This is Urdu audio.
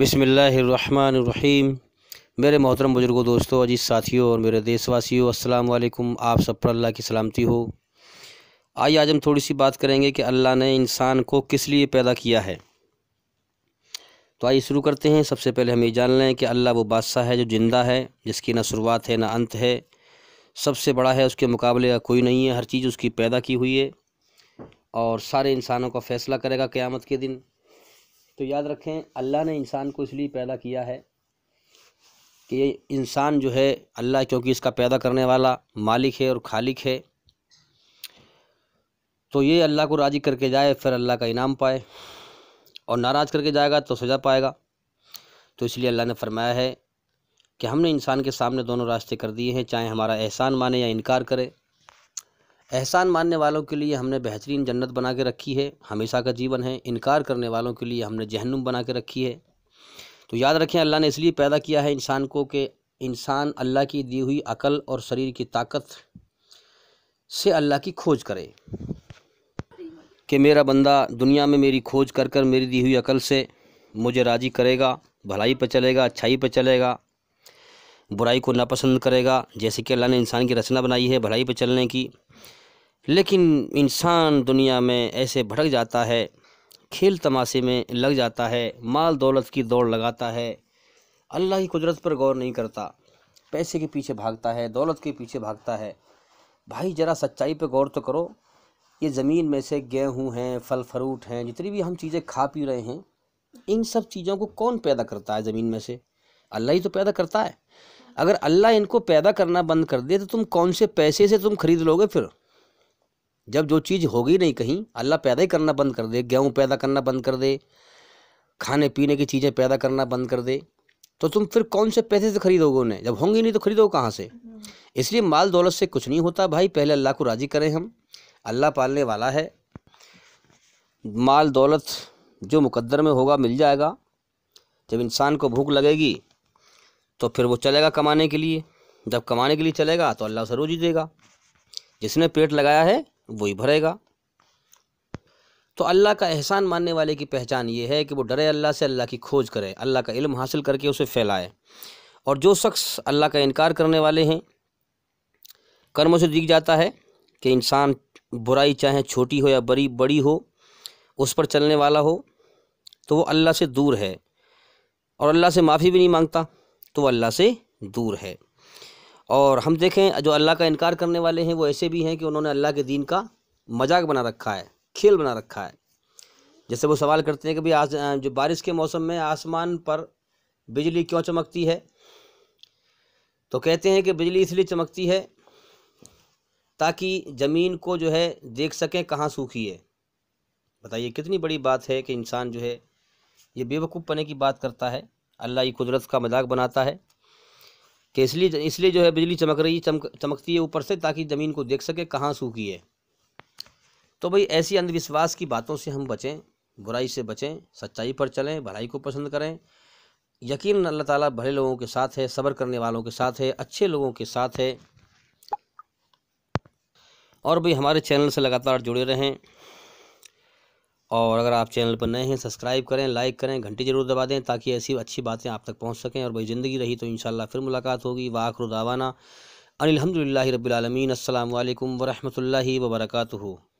بسم اللہ الرحمن الرحیم۔ میرے محترم بزرگوں، دوستوں، عزیز ساتھیوں اور میرے دیس واسیوں، السلام علیکم۔ آپ سب پر اللہ کی سلامتی ہو۔ آئیے آج ہم تھوڑی سی بات کریں گے کہ اللہ نے انسان کو کس لیے پیدا کیا ہے۔ تو آئیے شروع کرتے ہیں۔ سب سے پہلے ہم یہ جان لیں کہ اللہ وہ بادشاہ ہے جو زندہ ہے، جس کی نہ شروعات ہے نہ انت ہے۔ سب سے بڑا ہے اس کے مقابلے کا کوئی نہیں ہے۔ ہر چیز اس کی پیدا کی ہوئی ہے اور سارے انسانوں کا فیصلہ کرے گا قیامت کے دن۔ تو یاد رکھیں، اللہ نے انسان کو اس لیے پیدا کیا ہے کہ یہ انسان جو ہے اللہ کیونکہ اس کا پیدا کرنے والا مالک ہے اور خالق ہے، تو یہ اللہ کو راضی کر کے جائے، پھر اللہ کا انعام پائے اور ناراض کر کے جائے گا تو سزا پائے گا۔ تو اس لیے اللہ نے فرمایا ہے کہ ہم نے انسان کے سامنے دونوں راستے کر دیے ہیں، چاہے ہمارا احسان مانے یا انکار کرے۔ احسان ماننے والوں کے لیے ہم نے بہترین جنت بنا کے رکھی ہے، ہمیشہ کا جیون ہے، انکار کرنے والوں کے لیے ہم نے جہنم بنا کے رکھی ہے۔ تو یاد رکھیں، اللہ نے اس لیے پیدا کیا ہے انسان کو کہ انسان اللہ کی دی ہوئی عقل اور شریر کی طاقت سے اللہ کی کھوج کرے۔ کہ میرا بندہ دنیا میں میری کھوج کر کر میری دی ہوئی عقل سے مجھے راضی کرے گا، بھلائی پہ چلے گا، اچھائی پہ چلے گا، برائی کو ناپسند کرے گا، جیسے کہ اللہ نے انسان کی رچنا بنائی ہے بھلائی پہ چلنے کی۔ لیکن انسان دنیا میں ایسے بھٹک جاتا ہے، کھیل تماشے میں لگ جاتا ہے، مال دولت کی دوڑ لگاتا ہے۔ اللہ کی قدرت پر غور نہیں کرتا۔ پیسے کے پیچھے بھاگتا ہے، دولت کے پیچھے بھاگتا ہے۔ بھائی، ذرا سچائی پہ غور تو کرو۔ یہ زمین میں سے گیہوں ہیں، پھل فروٹ ہیں، جتنی بھی ہم چیزیں کھا پی رہے ہیں، ان سب چیزوں کو کون پیدا کرتا ہے زمین میں سے؟ اللہ ہی تو پیدا کرتا ہے۔ اگر اللہ ان کو پیدا کرنا بند کر دے تو تم کون سے پیسے سے تم خرید لو گے پھر؟ جب جو چیز ہوگی نہیں کہیں اللہ پیدا ہی کرنا بند کر دے گیہوں پیدا کرنا بند کر دے کھانے پینے کی چیزیں پیدا کرنا بند کر دے تو تم پھر کون سے پیسے سے خریدو گے انہیں؟ جب ہوں گی نہیں تو خریدو کہاں سے؟ اس لیے مال دولت سے کچھ نہیں ہوتا بھائی پہلے اللہ کو راضی کریں ہم۔ اللہ پالنے والا ہے۔ مال دولت جو مقدر میں ہوگا مل جائے گا۔ جب انسان کو بھوک لگے گی تو پھر وہ چلے گا کمانے کے لیے۔ جب کمانے کے لیے چلے گا تو اللہ اسے روزی دے گا۔ جس نے پیٹ لگایا ہے وہی بھرے گا۔ تو اللہ کا احسان ماننے والے کی پہچان یہ ہے کہ وہ ڈرے اللہ سے اللہ کی کھوج کرے، اللہ کا علم حاصل کر کے اسے پھیلائے۔ اور جو شخص اللہ کا انکار کرنے والے ہیں، کرموں سے دیکھ جاتا ہے کہ انسان برائی چاہے چھوٹی ہو یا بڑی بڑی ہو، اس پر چلنے والا ہو، تو وہ اللہ سے دور ہے۔ اور اللہ سے معافی بھی نہیں مانگتا، تو وہ اللہ سے دور ہے۔ اور ہم دیکھیں جو اللہ کا انکار کرنے والے ہیں، وہ ایسے بھی ہیں کہ انہوں نے اللہ کے دین کا مذاق بنا رکھا ہے، کھیل بنا رکھا ہے۔ جیسے وہ سوال کرتے ہیں کہ بھئی آج جو بارش کے موسم میں آسمان پر بجلی کیوں چمکتی ہے؟ تو کہتے ہیں کہ بجلی اس لیے چمکتی ہے تاکہ زمین کو جو ہے دیکھ سکیں کہاں سوکھی ہے۔ بتائیے، کتنی بڑی بات ہے کہ انسان جو ہے یہ بے وقوف پنے کی بات کرتا ہے۔ اللہ کی قدرت کا مذاق بناتا ہے۔ کہ اس لیے اس لیے جو ہے بجلی چمک رہی چمک چمکتی ہے اوپر سے تاکہ زمین کو دیکھ سکے کہاں سوکھی ہے۔ تو بھئی ایسی اندھ وشواس کی باتوں سے ہم بچیں، برائی سے بچیں، سچائی پر چلیں، بھلائی کو پسند کریں۔ یقین اللہ تعالیٰ بھلے لوگوں کے ساتھ ہے، صبر کرنے والوں کے ساتھ ہے، اچھے لوگوں کے ساتھ ہے۔ اور بھئی ہمارے چینل سے لگاتار جڑے رہیں۔ اور اگر آپ چینل پر نئے ہیں، سبسکرائب کریں، لائک کریں، گھنٹی ضرور دبا دیں تاکہ ایسی اچھی باتیں آپ تک پہنچ سکیں اور بھائی زندگی رہی تو انشاءاللہ پھر ملاقات ہوگی۔ واخر دعوانا ان الحمد للہ رب العالمین۔ السلام علیکم ورحمۃ اللہ وبرکاتہ۔